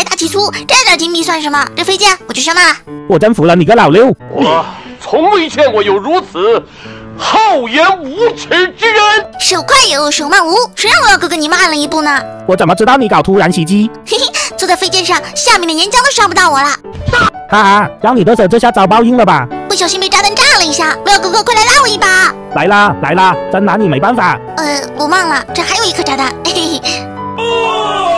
财大气粗，这点金币算什么？这飞剑我去上当了。我真服了你个老六！我从未见过有如此厚颜无耻之人。手快有，手慢无，谁让我要哥哥你慢了一步呢？我怎么知道你搞突然袭击？嘿嘿，坐在飞剑上，下面的岩浆都伤不到我了。哈哈，让你的手，这下遭报应了吧？不小心被炸弹炸了一下，我要哥哥快来拉我一把。来啦来啦，真拿你没办法。呃，我忘了，这还有一颗炸弹。嘿嘿。